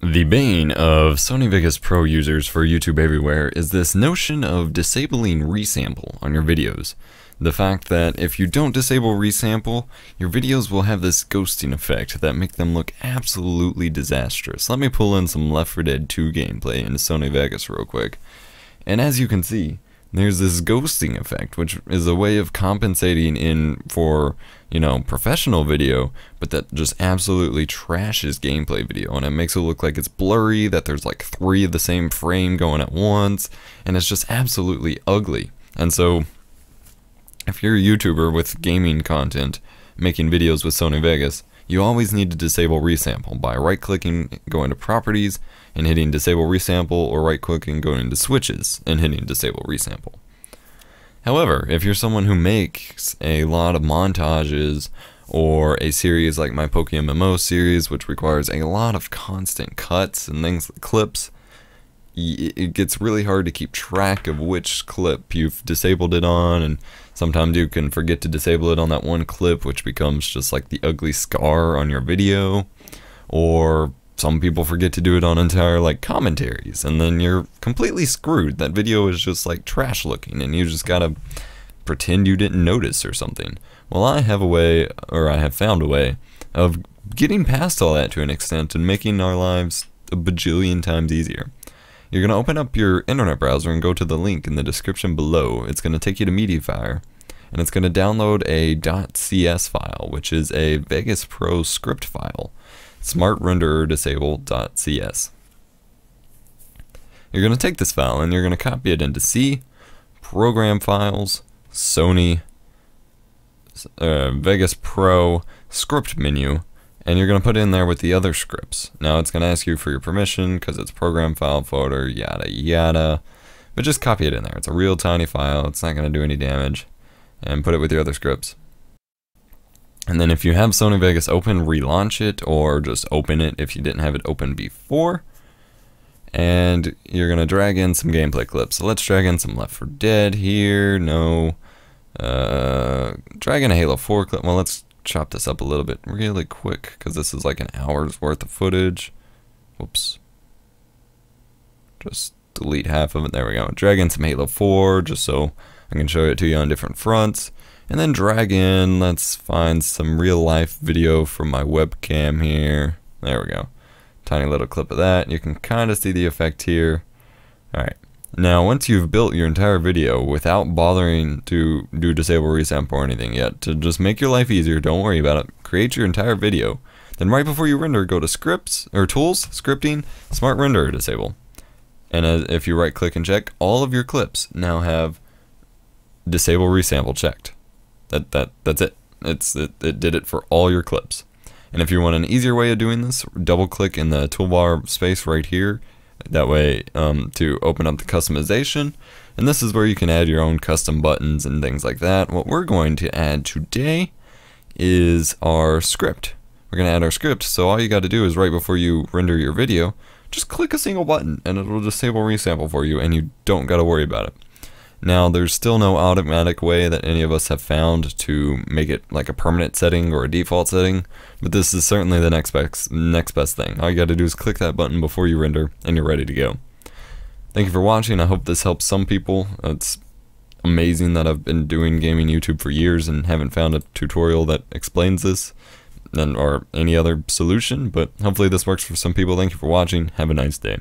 The bane of Sony Vegas Pro users for YouTube Everywhere is this notion of disabling resample on your videos. The fact that if you don't disable resample, your videos will have this ghosting effect that make them look absolutely disastrous. Let me pull in some Left 4 Dead 2 gameplay into Sony Vegas real quick. And as you can see, there's this ghosting effect, which is a way of compensating in for, you know, professional video, but that just absolutely trashes gameplay video, and it makes it look like it's blurry, that there's like three of the same frame going at once, and it's just absolutely ugly. And so, if you're a YouTuber with gaming content, making videos with Sony Vegas, you always need to disable resample by right clicking, going to properties, and hitting disable resample, or right clicking, going to switches, and hitting disable resample. However, if you're someone who makes a lot of montages or a series like my Pokemon PokeMMO series, which requires a lot of constant cuts and things, like clips, it gets really hard to keep track of which clip you've disabled it on, and sometimes you can forget to disable it on that one clip, which becomes just like the ugly scar on your video, or some people forget to do it on entire like commentaries, and then you're completely screwed. That video is just like trash looking, and you just gotta pretend you didn't notice or something. Well, I have a way, or I have found a way, of getting past all that to an extent and making our lives a bajillion times easier. You're going to open up your internet browser and go to the link in the description below. It's going to take you to Mediafire, and it's going to download a .cs file, which is a Vegas Pro script file, smartrendererdisable.cs. You're going to take this file and you're going to copy it into C, Program Files, Sony, uh, Vegas Pro, Script menu, and you're going to put in there with the other scripts. Now it's going to ask you for your permission because it's program file folder, yada yada. But just copy it in there. It's a real tiny file. It's not going to do any damage. And put it with your other scripts. And then if you have Sony Vegas open, relaunch it or just open it if you didn't have it open before. And you're going to drag in some gameplay clips. So let's drag in some Left 4 Dead here. No. Uh, drag in a Halo 4 clip. Well, let's chop this up a little bit really quick because this is like an hour's worth of footage. Whoops. Just delete half of it. There we go. Drag in some Halo 4 just so I can show it to you on different fronts. And then drag in, let's find some real life video from my webcam here. There we go. Tiny little clip of that. You can kind of see the effect here. Alright. Now, once you've built your entire video without bothering to do disable resample or anything yet, to just make your life easier, don't worry about it, create your entire video. Then right before you render, go to scripts, or tools, scripting, smart render disable. And uh, if you right click and check, all of your clips now have disable resample checked. That, that, that's it. It's, it, it did it for all your clips. And if you want an easier way of doing this, double click in the toolbar space right here that way um, to open up the customization. And this is where you can add your own custom buttons and things like that. What we're going to add today is our script. We're going to add our script. So all you got to do is right before you render your video just click a single button and it'll disable resample for you and you don't got to worry about it now, there's still no automatic way that any of us have found to make it like a permanent setting or a default setting, but this is certainly the next best, next best thing. All you gotta do is click that button before you render, and you're ready to go. Thank you for watching. I hope this helps some people. It's amazing that I've been doing gaming YouTube for years and haven't found a tutorial that explains this and or any other solution, but hopefully this works for some people. Thank you for watching. Have a nice day.